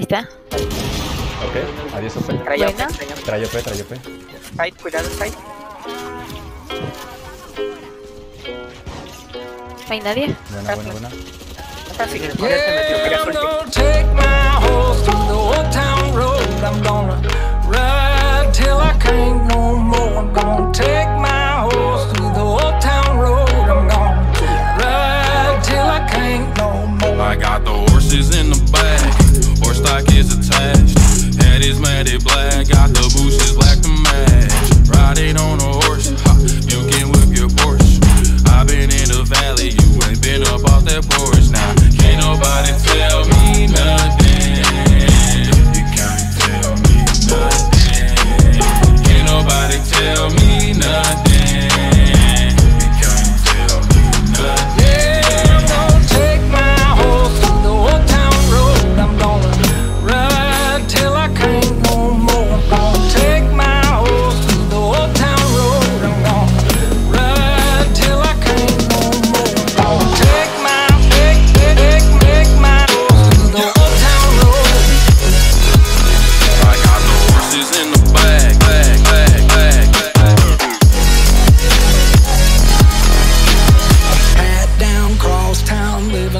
Ahí está. Ok, adiós OP. Trae OP, trae OP. Trae OP, trae OP. Side, cuidado, side. No hay nadie. Buena, buena, buena. Está así, el poder se metió, quería I'm gonna take my horse to the old town road. I'm gonna ride till I can't no more. I'm gonna take my horse to the old town road. I'm gonna ride till I can't no more. I got the horses in the back, stock is attached. Head is matted black,